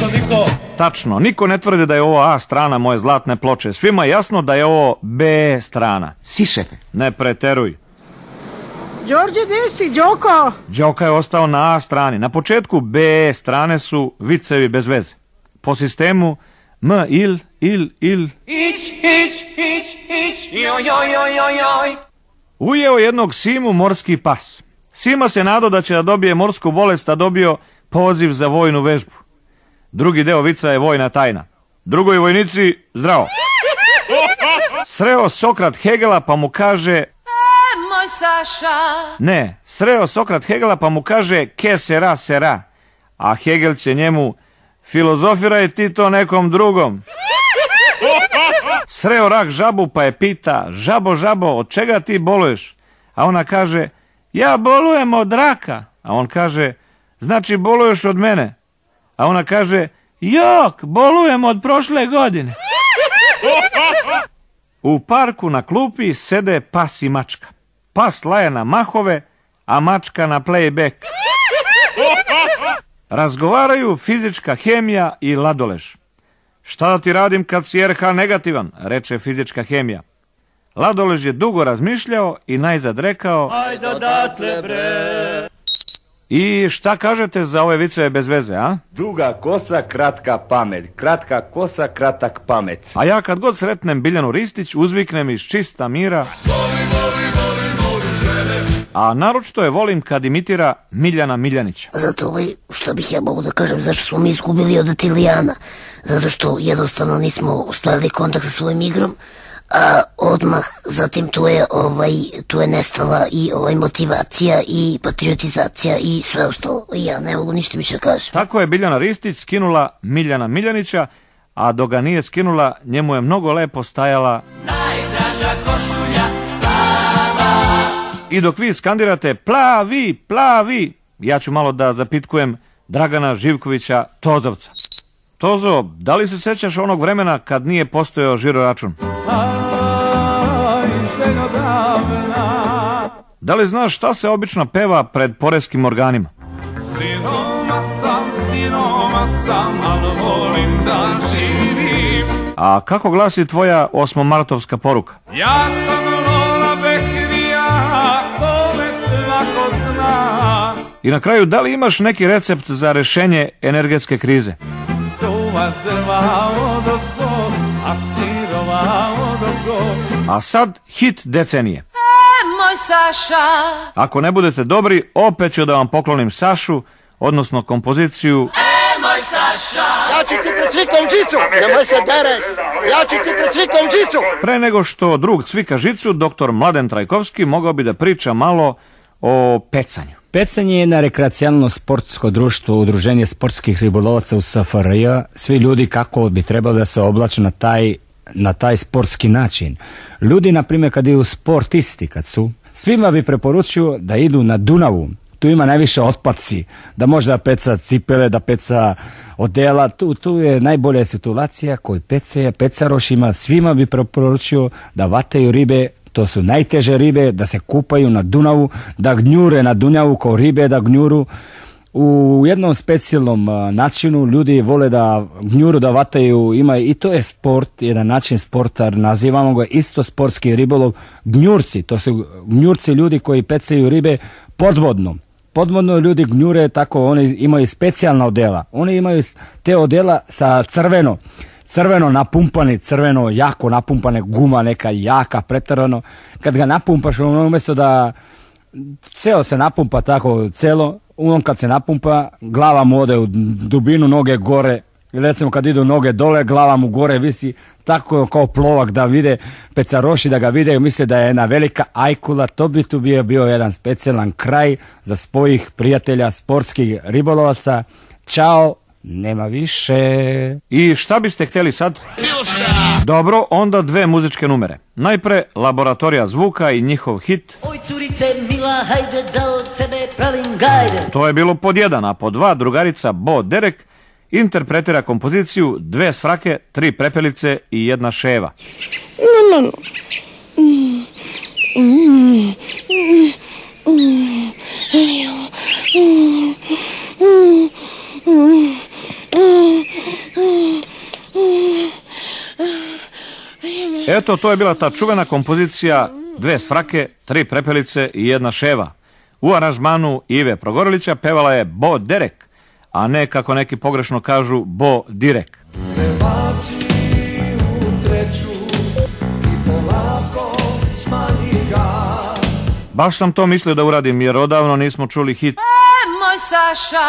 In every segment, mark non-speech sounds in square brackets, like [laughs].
Isto niko. Tačno, niko ne tvrdi da je ovo A strana moje zlatne ploče. Svima je jasno da je ovo B strana. Si, šefe. Ne preteruj. Đorđe, gde si, Đoko? Đoka je ostao na A strani. Na početku B strane su vicevi bez veze. Po sistemu M, il, il, il. Ić, ić, ić, ić, joj, joj, joj, joj, joj. Ujeo jednog Simu morski pas. Sima se nado da će da dobije morsku bolest, a dobio poziv za vojnu vežbu. Drugi deo vica je vojna tajna. Drugoj vojnici, zdravo. Sreo Sokrat Hegela pa mu kaže... Moj Saša, Ne, sreo Sokrat Hegela pa mu kaže ke sera sera. A Hegel će njemu filozofiraj ti to nekom drugom. Sreo rak žabu pa je pita, žabo, žabo, od čega ti boluješ? A ona kaže, ja bolujem od raka. A on kaže, znači boluješ od mene. A ona kaže, jok, bolujem od prošle godine. U parku na klupi sede pas i mačka. Pas laje na mahove, a mačka na playback. Razgovaraju fizička hemija i ladolež. Šta da ti radim kad si RH negativan, reče fizička hemija. Ladolež je dugo razmišljao i najzad rekao Ajde odatle bre. I šta kažete za ove viceve bez veze, a? Duga kosa, kratka pamet. Kratka kosa, kratak pamet. A ja kad god sretnem Biljanu Ristić, uzviknem iz čista mira. A naročito je volim kad imitira Miljana Miljanića. Zato ovaj, što bih ja mogu da kažem, zašto smo mi izgubili od Atilijana? Zato što jednostavno nismo ustavili kontakt sa svojim igrom, a odmah zatim tu je, ovaj, tu je nestala i ovaj motivacija i patriotizacija i sve ostalo. Ja ne mogu ništa više da kažem. Tako je Biljana Ristić skinula Miljana Miljanića, a dok ga nije skinula, njemu je mnogo lepo stajala Najdraža košulja. I dok vi skandirate plavi, plavi, ja ću malo da zapitkujem Dragana Živkovića Tozovca. Tozo, da li se sećaš onog vremena kad nije postojao žiro račun? Da li znaš šta se obično peva pred poreskim organima? Sinoma sam, sinoma sam, al volim da živim. A kako glasi tvoja osmomartovska poruka? Ja sam Lola Behrija, to nek svako zna. I na kraju, da li imaš neki recept za rešenje energetske krize? Suva drva odozgo, a sirova odozgo. A sad hit decenije. E, Saša, Ako ne budete dobri, opet ću da vam poklonim Sašu, odnosno kompoziciju moj Saša. Ja ću ti presvikom žicu, nemoj se dereš. Ja ću ti presvikom žicu. Pre nego što drug cvika žicu, doktor Mladen Trajkovski mogao bi da priča malo o pecanju. Pecanje je na rekreacijalno sportsko društvo, udruženje sportskih ribolovaca u SFRJ. Svi ljudi kako bi trebalo da se oblače na taj, na taj sportski način. Ljudi, na primjer, kad idu sportisti, kad su, svima bi preporučio da idu na Dunavu. Tu ima najviše otpadci, da može da peca cipele, da peca odela, tu, tu je najbolja situacija koji pece, pecarošima, svima bi preporučio da vataju ribe to su najteže ribe, da se kupaju na Dunavu, da gnjure na Dunavu kao ribe da gnjuru. U jednom specijalnom načinu ljudi vole da gnjuru da vataju, ima i to je sport, jedan način sporta, nazivamo ga isto sportski ribolov, gnjurci, to su gnjurci ljudi koji pecaju ribe podvodno. Podvodno ljudi gnjure tako, oni imaju specijalna odela. Oni imaju te odela sa crveno crveno napumpani, crveno jako napumpane guma neka jaka preterano. Kad ga napumpaš, ono umjesto da ceo se napumpa tako celo, on kad se napumpa, glava mu ode u dubinu, noge gore, recimo kad idu noge dole, glava mu gore visi, tako kao plovak da vide pecaroši, da ga vide, misle da je jedna velika ajkula, to bi tu bio, bio jedan specijalan kraj za spojih prijatelja, sportskih ribolovaca. Ćao, nema više. I šta biste htjeli sad? Dobro, onda dve muzičke numere. Najpre Laboratorija zvuka i njihov hit. Oj curice mila, hajde da od tebe pravim gajde. To je bilo pod jedan, a pod dva drugarica Bo Derek interpretira kompoziciju dve sfrake, tri prepelice i jedna ševa. Eto, to je bila ta čuvena kompozicija Dve sfrake, tri prepelice i jedna ševa. U aranžmanu Ive Progorilića pevala je Bo Derek, a ne kako neki pogrešno kažu Bo Direk. Baš sam to mislio da uradim jer odavno nismo čuli hit. E, moj Saša,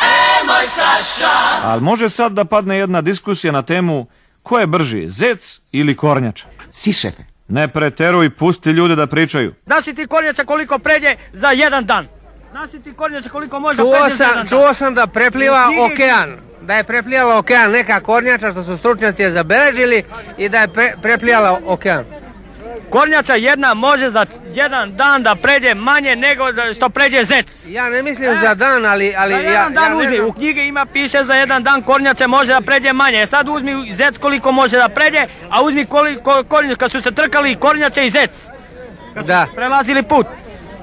e, moj Saša. Ali može sad da padne jedna diskusija na temu ko je brži, zec ili kornjača? Si, šefe. Ne preteruj, pusti ljude da pričaju. Znaš li ti kornjača koliko pređe za jedan dan? Znaš li ti kornjača koliko može Čuo pređe za jedan sam, dan? čuo sam da prepliva okean. Da je preplijala okean neka kornjača što su stručnjaci je zabeležili i da je pre, preplijala okean. Kornjača jedna može za jedan dan da pređe manje nego da- što pređe zec. Ja ne mislim za dan, ali, ali za ja, jedan dan ja ne uzmi, u knjige ima piše za jedan dan kornjače može da pređe manje. E Sad uzmi zec koliko može da pređe, a uzmi koliko kornjače, kad su se trkali i kornjače i zec. Kad su Da. prelazili put.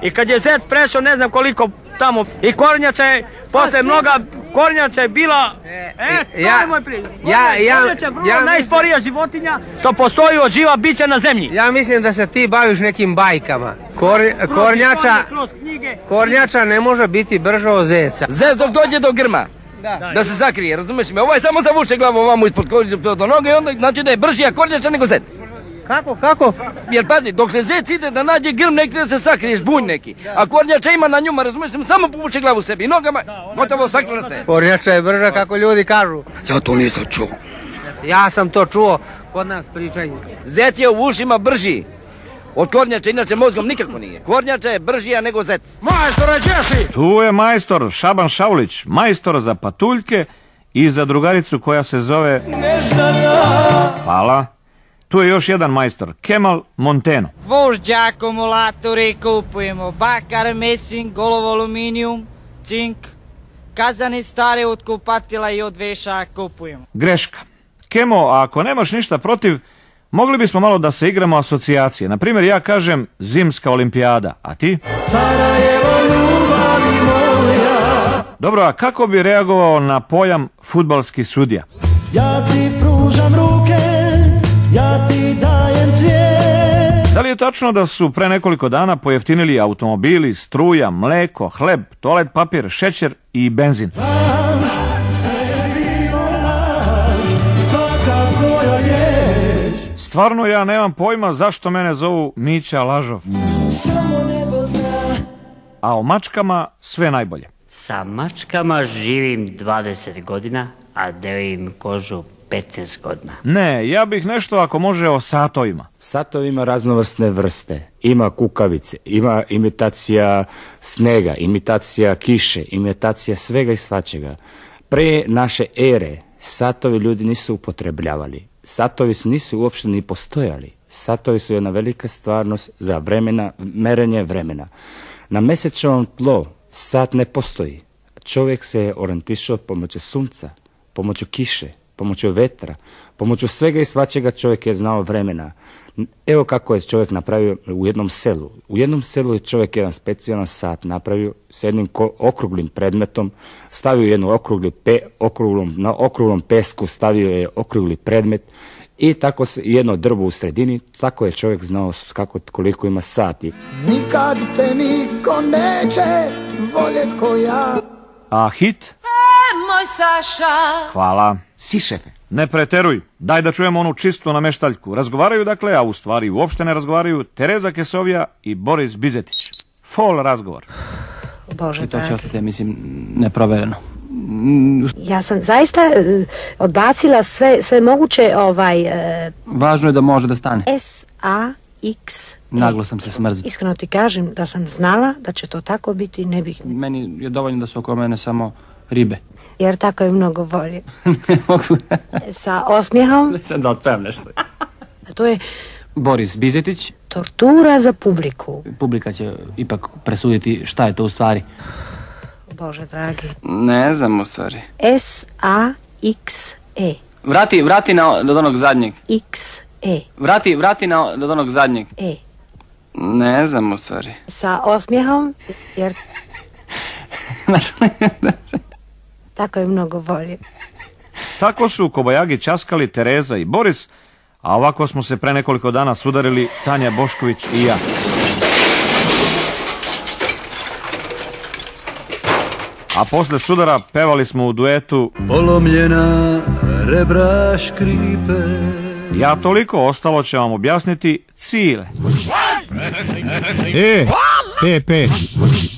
I kad je zec prešao ne znam koliko tamo i kornjača je, posle mnoga kornjača je bila, e, to ja- je moj prije. ja- ja- Kornjača je vrlo ja mislim- najsporija životinja što postoji od živa bića na zemlji. Ja mislim da se ti baviš nekim bajkama. Kor- kornjača, kornjača ne može biti brža od zeca. Zec dok dođe do grma. Da. Da se sakrije, razumiješ me? Ovaj samo zavuče glavu ovamo ispod do noge i onda znači da je bržija kornjača nego zec. Kako, kako? Jer pazi, dok ne zec ide da nađe grm neki da se sakrije, žbunj neki. A kornjača ima na njuma, razumiješ? Samo povuče glavu sebi i nogama, gotovo sakrila se. Kornjača je brža kako ljudi kažu. Ja to nisam čuo. Ja sam to čuo, kod nas pričaju. Zec je u ušima brži. Od kornjača, inače mozgom nikako nije. Kornjača je bržija nego zec. Tu je majstor Šaban Šaulić, majstor za patuljke i za drugaricu koja se zove... Hvala. Tu je još jedan majstor, Kemal Monteno. Gvožđa, akumulatori, kupujemo bakar, mesing, golovo aluminijum, cink, kazane stare od kupatila i od veša kupujemo. Greška. Kemo, a ako nemaš ništa protiv, mogli bismo malo da se igramo asocijacije. Na primjer, ja kažem zimska olimpijada, a ti? Dobro, a kako bi reagovao na pojam futbalski sudija? Ja ti pružam ruke, ja ti dajem cvijet. Da li je tačno da su pre nekoliko dana pojeftinili automobili, struja, mleko, hleb, toalet papir, šećer i benzin? Stvarno ja nemam pojma zašto mene zovu Mića Lažov. Samo nebo zna A o mačkama sve najbolje. Sa mačkama živim 20 godina, a delim kožu 15 godina. Ne, ja bih nešto ako može o satovima. Satov ima raznovrsne vrste. Ima kukavice, ima imitacija snega, imitacija kiše, imitacija svega i svačega. Pre naše ere satovi ljudi nisu upotrebljavali. Satovi su nisu uopšte ni postojali. Satovi su jedna velika stvarnost za vremena, merenje vremena. Na mesečevom tlo sat ne postoji. Čovjek se je orijentišao pomoću sunca, pomoću kiše, pomoću vetra, pomoću svega i svačega čovjek je znao vremena. Evo kako je čovjek napravio u jednom selu. U jednom selu je čovjek jedan specijalan sat napravio s jednim okruglim predmetom, stavio jednu okrugli pe, okruglom, na okruglom pesku stavio je okrugli predmet i tako se jedno drvo u sredini, tako je čovjek znao kako, koliko ima sati. Nikad te niko neće voljet ko ja A hit? E, Saša. Hvala. Si, šefe. Ne preteruj. Daj da čujemo onu čistu nameštaljku. Razgovaraju dakle, a u stvari uopšte ne razgovaraju, Tereza Kesovija i Boris Bizetić. Fol razgovor. Bože, To će ostati, ja mislim, neprovereno. Ja sam zaista e, odbacila sve, sve moguće ovaj e, Važno je da može da stane. S, A, X, Naglo sam se smrzio. Iskreno ti kažem da sam znala da će to tako biti, ne bih, Meni je dovoljno da su oko mene samo ribe. Jer tako je mnogo bolje. [laughs] ne mogu. Sa osmijehom, [laughs] Sad da otpevam nešto. to je Boris Bizetić, tortura za publiku. publika će ipak presuditi šta je to u stvari. Bože dragi. Ne znam u stvari. S, A, X, E. Vrati, vrati na, od onog zadnjeg. X, E. Vrati, vrati na, od onog zadnjeg. E. Ne znam u stvari. Sa osmijehom, jer [laughs] tako je mnogo bolje. Tako su Kobajagi časkali Tereza i Boris, A ovako smo se pre nekoliko dana sudarili Tanja Bošković i ja. A posle sudara pevali smo u duetu Polomljena rebra škripe Ja toliko, ostalo će vam objasniti Cile. E, Pepe,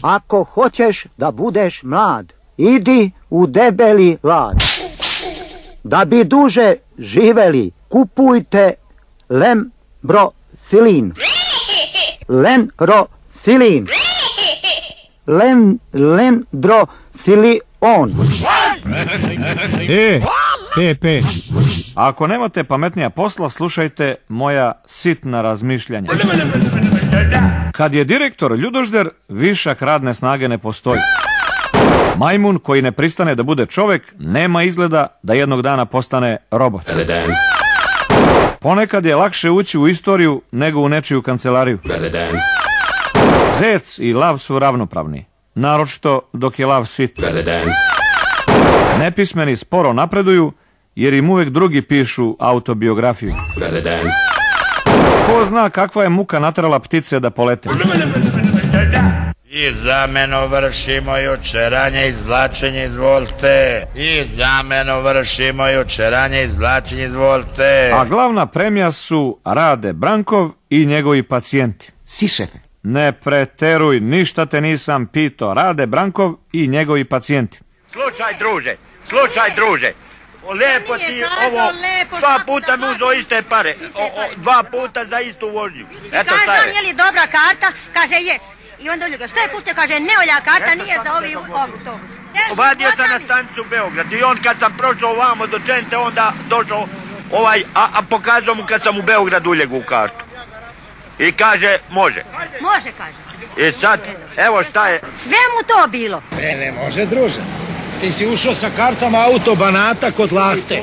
Ako hoćeš da budeš mlad, idi u debeli lad. Da bi duže živeli, kupujte lembrocilin. Lenrocilin. Len, lendrocilion. e, Pepe, Ako nemate pametnija posla, slušajte moja sitna razmišljanja. Kad je direktor Ljudožder, višak radne snage ne postoji. Majmun koji ne pristane da bude čovek, nema izgleda da jednog dana postane robot. Ponekad je lakše ući u istoriju nego u nečiju kancelariju. Zec i lav su ravnopravni, naročito dok je lav sit. Nepismeni sporo napreduju, jer im uvek drugi pišu autobiografiju. Ko zna kakva je muka natrala ptice da polete. I zameno vršimo jučeranje izvlačenje, izvolite. I zameno vršimo jučeranje izvlačenje, izvolite. A glavna premija su Rade Brankov i njegovi pacijenti. Si šefe. Ne preteruj, ništa te nisam pito. Rade Brankov i njegovi pacijenti. Slučaj druže, slučaj druže. O, lepo ti kazao ovo, lepo, dva šta puta mi uzeo iste pare. O, o, dva puta za istu vožnju. Eto kaže šta on, je. je li dobra karta? Kaže, jes. I onda uljuga, što je pustio? Kaže, neolja karta nije za ovi autobus. Ješ, Vadio sam na stanicu Beograd i on kad sam prošao vamo do Čente, onda došao ovaj, a, a pokazao mu kad sam u Beograd uljegu u kartu. I kaže, može. Može, kaže. I sad, evo šta je. Sve mu to bilo. Ne, ne može, druže. Ti si ušao sa kartama autobanata kod Laste.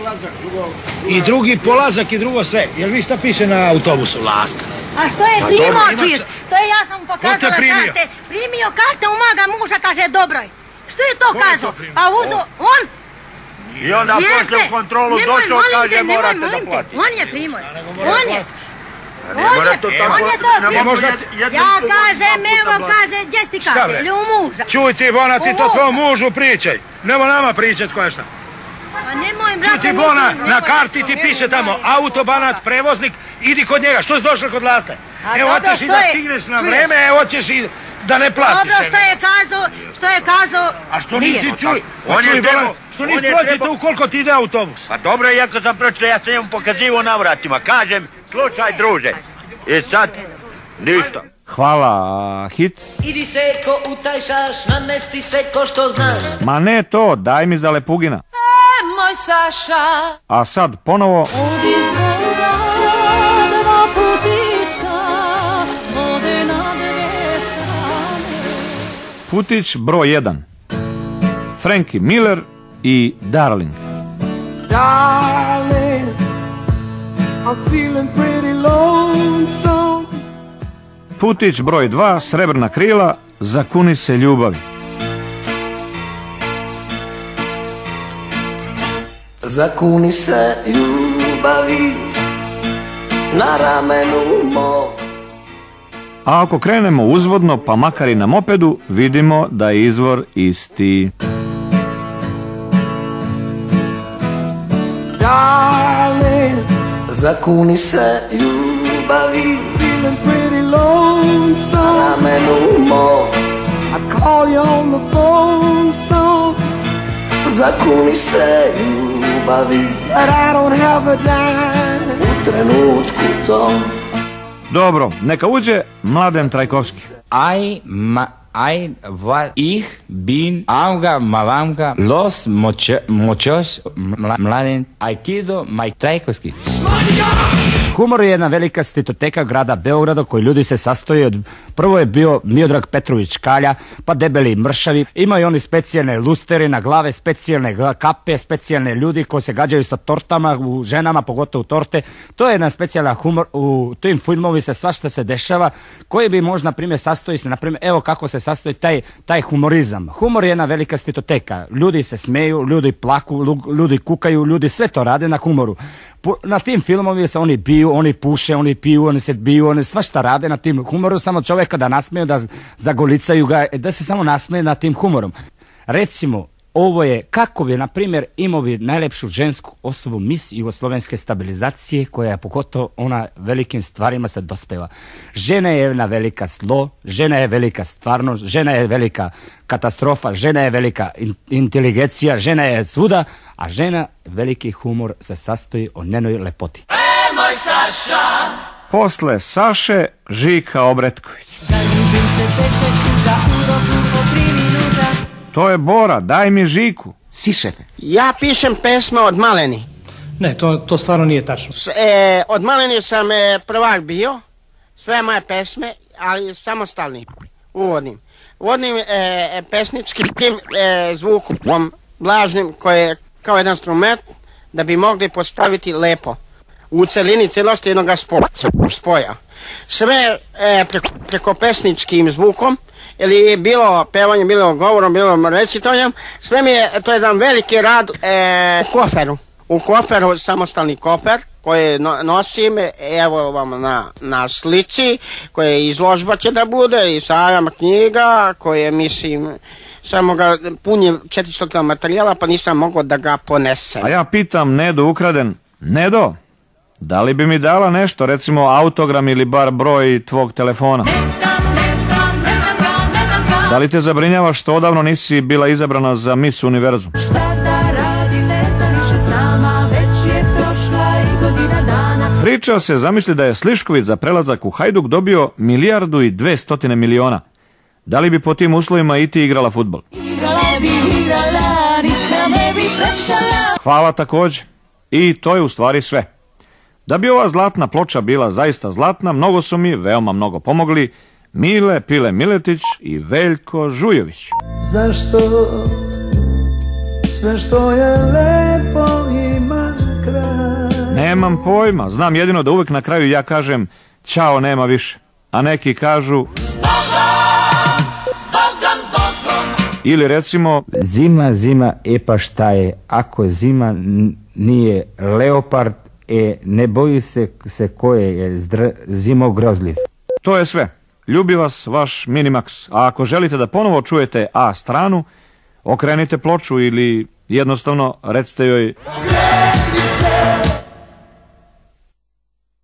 I drugi polazak i drugo sve. Jel vi šta piše na autobusu Lasta? A što je Pa čuješ? To je ja sam mu pokazala primio? karte. Primio karte u moga muža, kaže, dobro je. Što je to kazao? primio? Pa uzo, on? I onda poslije u kontrolu došao, kaže, morate da platite. On je primor. On je. Ne On mora je, to on tako- je to ne primor. možda jednom Ja kažem, evo, kaže, gdje si Šta, kaže? bre? Ili u muža? Čuj ti, Bona, ti to tvom mužu pričaj. Nemo nama pričat koja šta. Pa nemoj, brate, ti, Bona, na karti ti piše tamo autobanat, prevoznik, idi kod njega. Što si došla kod Laste? A Evo, hoćeš i da stigneš na vreme, evo ćeš i da ne platiš. Dobro, što je kazao, što je kazao, A što nisi čuj? On je čuj, trebao- Bona, što nisi je pročitao trebao- u koliko ti ide autobus? Pa dobro, iako sam pročito, ja sam njemu pokazivao na vratima. Kažem, slučaj druže. I sad, ništa. Hvala, a, hit. Idi se ko u taj šaš, namesti se ko što znaš. Ma ne to, daj mi za Lepugina. Moj Saša, A sad ponovo, od izvora dva putića, vode na dve strane. putić broj 1. Frankie Miller i Darling. Darling, I'm feeling pretty lonesome. Putić broj 2, Srebrna krila, Zakuni se ljubavi. Zakuni se ljubavi na ramenu mom. A ako krenemo uzvodno, pa makar i na mopedu, vidimo da je izvor isti. Darling, Zakuni se ljubavi feeling pretty lonesome. na ramenu mom. I call you on the phone so, Zakuni se ljubavi but I don't have a dime. u trenutku tom. Dobro, neka uđe Mladen Trajkovski. I, ma, I, va, ich bin, auga, mavamga, los mocho, mochos, mla, mladen, aikido, Mike Trajkovski. Humor je jedna velika stitoteka grada Beograda koji ljudi se sastoji od, prvo je bio Miodrag Petrović Kalja, pa debeli mršavi, imaju oni specijalne lustere na glave, specijalne kape, specijalne ljudi koji se gađaju sa tortama, u ženama, pogotovo torte. To je jedna specijalna humor, u tim filmovi se svašta se dešava, koji bi možda, na primjer, sastoji se, na primjer, evo kako se sastoji taj, taj humorizam. Humor je jedna velika stitoteka. Ljudi se smeju, ljudi plaku, ljudi kukaju, ljudi sve to rade na humoru. Na tim filmovima se oni biju, oni puše, oni piju, oni se biju, oni svašta rade na tim humoru, samo čovjeka da nasmeju, da zagolicaju ga, e, da se samo nasmeje na tim humorom. Recimo, ovo je kako bi, na primjer, imao bi najlepšu žensku osobu mis jugoslovenske stabilizacije koja je pogotovo ona velikim stvarima se dospeva. Žena je jedna velika zlo, žena je velika stvarnost, žena je velika katastrofa, žena je velika in- inteligencija, žena je svuda, a žena veliki humor se sastoji o njenoj lepoti. E, moj Saša, Posle Saše, Žika Obretković. zaljubim se pet šest puta u roku po tri minuta. To je Bora, daj mi Žiku. Si šefe. Ja pišem pesme od maleni. Ne, to, to stvarno nije tačno. S- e, od maleni sam e, prvak bio, sve moje pesme, ali samostalni, uvodnim. Uvodnim e, pesničkim e, zvukom, blažnim, koji je kao jedan instrument, da bi mogli postaviti lepo. U celini celosti jednog spo- spoja. Sve e, preko, preko pesničkim zvukom, ili bilo pevanje, bilo govorom, bilo recitanjem, sve mi je, to je jedan veliki rad e, u koferu. U koferu, samostalni kofer, koji no- nosim, evo vam na, na slici, koje izložba će da bude i sajam knjiga, koje mislim, samo ga punje 400 kg materijala, pa nisam mogao da ga ponesem. A ja pitam Nedo Ukraden, Nedo, da li bi mi dala nešto, recimo autogram ili bar broj tvog telefona? Da li te zabrinjava što odavno nisi bila izabrana za Miss Univerzum? Priča se, zamisli da je Slišković za prelazak u Hajduk dobio milijardu i dve stotine miliona. Da li bi po tim uslovima i ti igrala futbol? Hvala također. I to je u stvari sve. Da bi ova zlatna ploča bila zaista zlatna, mnogo su mi, veoma mnogo pomogli, Mile Pile Miletić i Veljko Žujović. Zašto sve što je lepo ima kraj Nemam pojma, znam jedino da uvek na kraju ja kažem Ćao, nema više. A neki kažu Zbogom, zbogom. ili recimo Zima, zima, e pa šta je? Ako zima n- nije leopard, e ne boji se se koje je zdr- zimogrozljiv. To je sve. Ljubi vas vaš Minimax. A ako želite da ponovo čujete A stranu, okrenite ploču ili jednostavno recite joj Gredi se,